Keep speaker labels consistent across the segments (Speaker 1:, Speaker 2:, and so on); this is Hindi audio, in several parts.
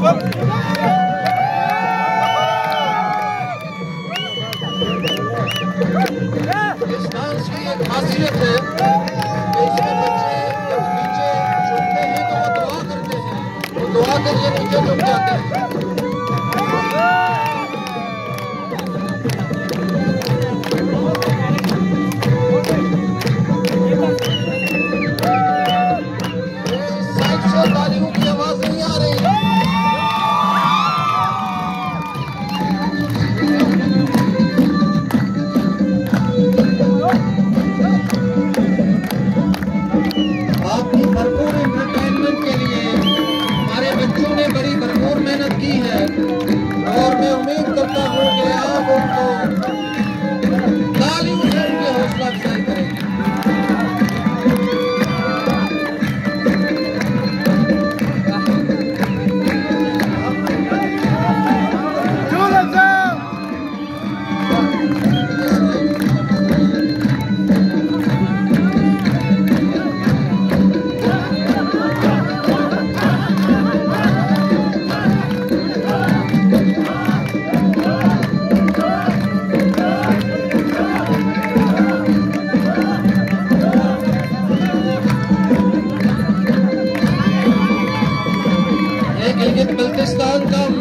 Speaker 1: इस डांस की एक खासियत है कि इसमें बच्चे जब नीचे झुकते हैं तो वो दुआ करते हैं वो दुआ करके नीचे झुक जाते हैं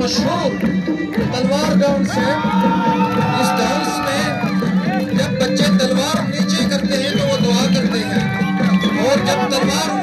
Speaker 1: मशहूर तलवार ग्राउंड से इस डांस में जब बच्चे तलवार नीचे करते हैं तो वो दुआ करते हैं। और जब तलवार